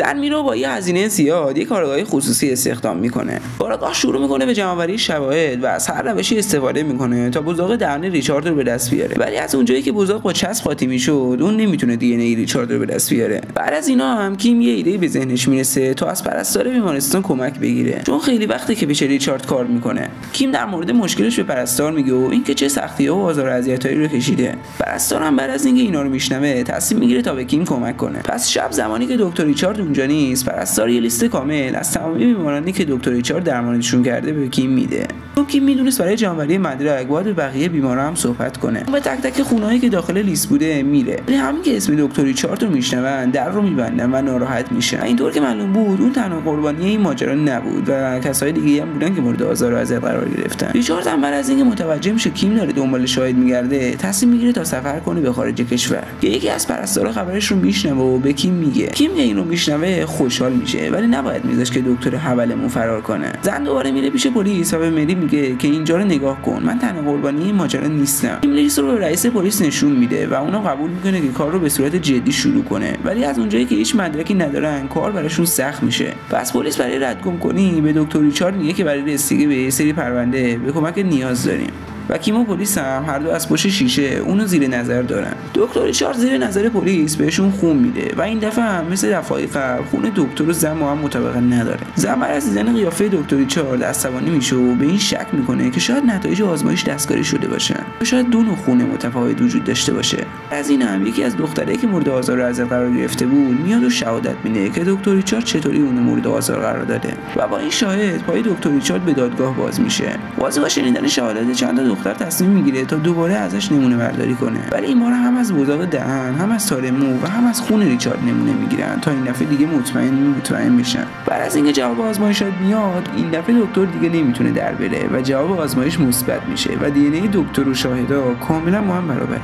زن میره با یه هزینه زیاد یه کارگاه خصوصی استخدام می‌کنه. کارگاه شروع می‌کنه به جمعآوری شواهد و از هر روشی استفاده می‌کنه تا بزاق دهن ریچارد رو به دست بیاره. ولی از اونجایی که بزاق با چسب قاطی می‌شد اون نمی‌تونه دی ای ریچارد رو به دست بیاره. بعد از اینا هم کیم یه ایده به ذهنش می‌رسه تا از پرستار بیمارستان کمک بگیره. چون خیلی وقته که پیش ریچارد کار می‌کنه. کیم در مورد مشکلش به پرستار میگه و اینکه چه سختی ها و آزار و اذیتایی رو کشیده. پرستار هم بعد از اینکه اینا رو میشنوه تصمیم می‌گیره تا به کیم کمک کنه. پس شب زمانی که دکتر ریچارد اونجا نیست. پرستار یه لیست کامل از تمامی بیمارانی که دکتر ریچارد درمانشون کرده به کیم میده. چون کیم می‌دونست برای جمعآوری مدرک باید بقیه بیمارا هم صحبت کنه. به تک تک خونهایی که داخل لیست بوده میره. ولی همین که اسم دکتر ریچارد رو میشنون در رو میبندن و ناراحت میشن. اینطور که معلوم بود اون تنها قربانی این ماجرا نبود و کسای دیگه هم بودن که مورد آزار و اذیت قرار گرفتن. ریچارد هم بعد از اینکه متوجه میشه کیم داره دنبال شاهد میگرده تصمیم می‌گیره تا سفر کنه به خارج کشور. که یکی از پرستارا خبرش رو میشنوه و به کیم میگه. کیم که این رو میشنوه خوشحال میشه. ولی نباید میذاش که دکتر حولمون فرار کنه. زن دوباره میره پیش پلیس و به مری میگه که اینجا رو نگاه کن. من تنها قربانی این ماجرا نیستم. کیم لیست رو به رئیس پلیس نشون میده و اونم قبول می‌کنه که کار رو به صورت جدی شروع کنه. ولی از اونجایی که هیچ مدرکی ندارن کار براشون سخت میشه. پس پلیس برای ردگم کنی به دکتر ریچارد میگه که برای رسیدگی به سری پرونده به کمک نیاز داریم. و کیم و پلیس هم هر دو از پشت شیشه اونو زیر نظر دارن. دکتر ریچارد زیر نظر پلیس بهشون خون میده و این دفعه هم مثل دفعه قبل خون دکتر و زن هم مطابقت نداره. زن از دیدن قیافه دکتر ریچارد عصبانی میشه و به این شک می‌کنه که شاید نتایج آزمایش دستکاری شده باشن و شاید دو نوع خون متفاوت وجود داشته باشه. از این هم یکی از دخترایی که مورد آزار اذیت قرار گرفته بود میاد و شهادت میده که دکتر ریچارد چطوری اونو مورد آزار قرار داده. و با این شاهد پای دکتر ریچارد به دادگاه باز میشه. باز با شنیدن شهادت چند دختر تصمیم می‌گیره تا دوباره ازش نمونه برداری کنه. ولی این بار هم از بزاق دهن هم از تار مو و هم از خون ریچارد نمونه می‌گیرن تا این دفعه دیگه مطمئن مطمئن بشن. بعد از اینکه جواب آزمایش میاد این دفعه دکتر دیگه نمی‌تونه در بره و جواب آزمایش مثبت میشه و دی دکتر و شاهدا کاملا با هم برابره.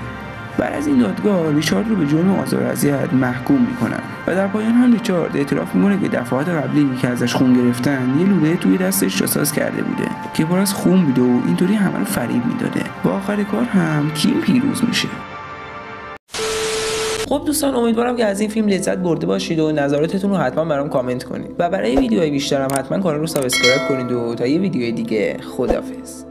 بعد از این دادگاه ریچارد رو به جرم آزار اذیت محکوم می‌کنن و در پایان هم ریچارد اعتراف می‌کنه که دفعات قبلی که ازش خون گرفتن یه لوله توی دستش جاساز کرده بوده که پر از خون بوده و اینطوری همه رو فریب می‌داده. و آخر کار هم کیم پیروز میشه. خب دوستان امیدوارم که از این فیلم لذت برده باشید و نظراتتون رو حتما برام کامنت کنید. و برای ویدیوهای بیشترم حتما کانال رو subscribe کنید و تا یه ویدیوی دیگه خدافظ